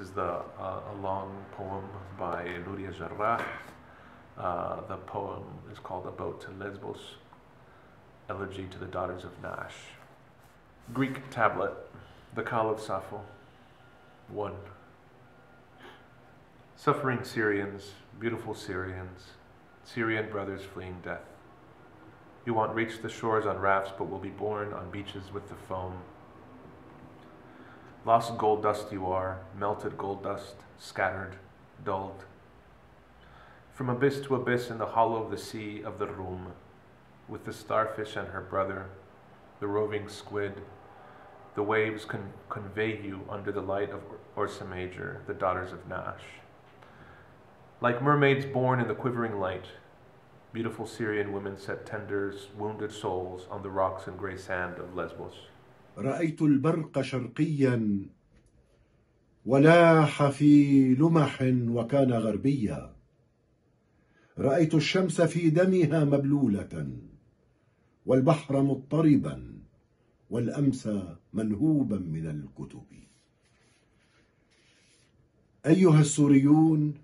Is the uh, a long poem by Nouri Al-Jarrah. Uh, the poem is called A Boat to Lesbos, Elegy to the Daughters of Nash. Greek tablet, the Call of Sappho. 1. Suffering Syrians, beautiful Syrians, Syrian brothers fleeing death. You won't reach the shores on rafts, but will be born on beaches with the foam. Lost gold dust you are, melted gold dust, scattered, dulled. From abyss to abyss in the hollow of the sea of the Rum, with the starfish and her brother, the roving squid, the waves con- convey you under the light of Ursa Major, the daughters of Nash. Like mermaids born in the quivering light, beautiful Syrian women set tenders, wounded souls on the rocks and gray sand of Lesbos. رأيت البرق شرقيا ولاح في لمح وكان غربيا. رأيت الشمس في دمها مبلولة والبحر مضطربا والأمس منهوبا من الكتب. أيها السوريون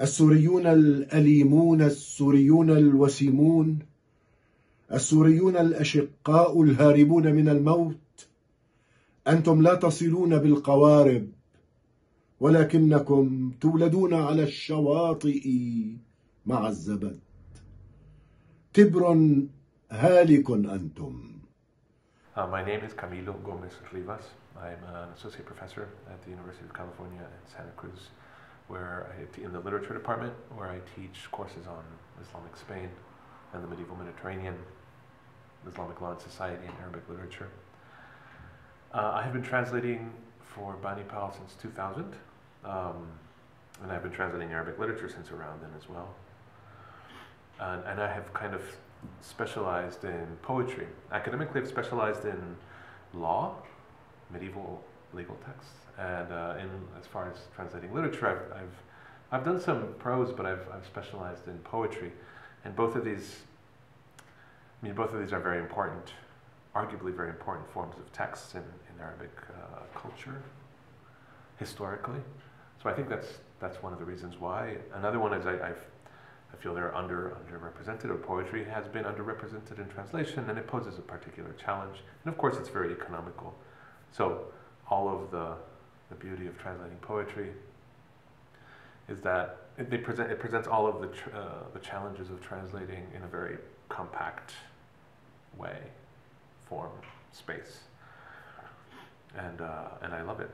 السوريون الأليمون السوريون الوسيمون السوريون الأشقاء الهاربون من الموت أنتم لا تصلون بالقوارب ولكنكم تولدون على الشواطئ مع الزبد تبر هالك أنتم Uh, my name is Camilo Gomez Rivas. I'm an associate professor at the University of California in Santa Cruz, where I in the literature department, where I teach courses on Islamic Spain and the medieval Mediterranean, Islamic law and society, and Arabic literature. Uh, I have been translating for Banipal since 2000, um, and I've been translating Arabic literature since around then as well. And, and I have kind of specialized in poetry. Academically, I've specialized in law, medieval legal texts, and uh, in as far as translating literature, I've, I've I've done some prose, but I've I've specialized in poetry, and both of these. I mean, both of these are very important, arguably very important forms of texts in, in Arabic uh, culture, historically. So I think that's that's one of the reasons why. Another one is I, I've I feel they're under underrepresented, or poetry has been underrepresented in translation, and it poses a particular challenge. And of course, it's very economical. So, all of the the beauty of translating poetry is that it, they present it presents all of the tr- uh, the challenges of translating in a very compact way, form, space, and uh, and I love it.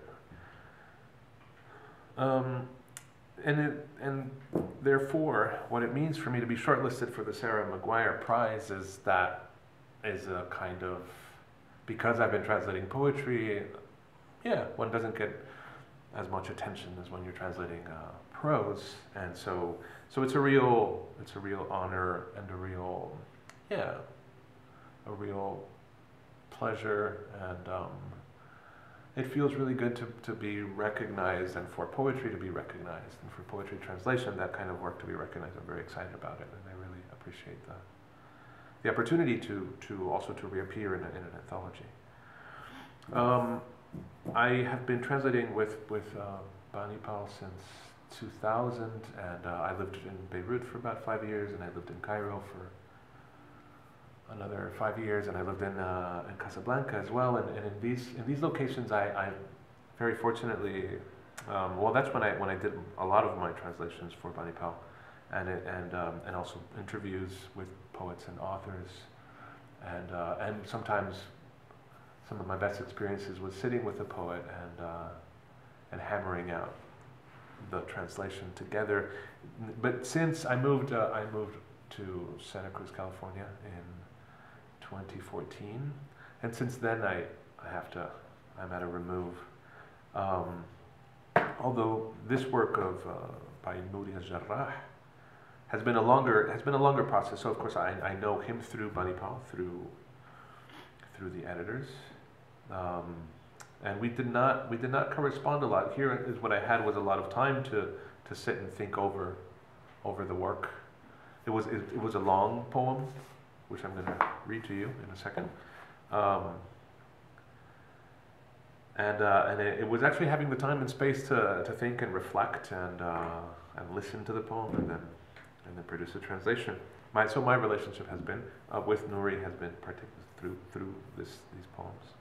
Um, and it, and therefore, what it means for me to be shortlisted for the Sarah Maguire Prize is that is a kind of because I've been translating poetry. Yeah, one doesn't get as much attention as when you're translating uh, prose, and so so it's a real it's a real honor and a real yeah a real pleasure. And. Um, it feels really good to, to be recognized and for poetry to be recognized and for poetry translation that kind of work to be recognized. I'm very excited about it and i really appreciate the, the opportunity to, to also to reappear in, a, in an anthology. Um, i have been translating with, with uh, Banipal since 2000 and uh, i lived in beirut for about five years and i lived in cairo for another five years, and I lived in, uh, in Casablanca as well. And, and in these in these locations, I, I very fortunately, um, well, that's when I when I did a lot of my translations for Banipal, and it, and um, and also interviews with poets and authors, and uh, and sometimes some of my best experiences was sitting with a poet and uh, and hammering out the translation together. But since I moved, uh, I moved to Santa Cruz, California in 2014, and since then I, I have to, I'm at a remove. Um, although this work of uh, by Nouri Al-Jarrah has been a longer has been a longer process. So of course I, I know him through Banipal through through the editors, um, and we did not we did not correspond a lot. Here is what I had was a lot of time to to sit and think over over the work. It was it, it was a long poem which I'm going to read to you in a second. Um, and uh, and it, it was actually having the time and space to, to think and reflect and uh, and listen to the poem and then and then produce a translation. My so my relationship has been uh, with Nouri has been particular through through this these poems.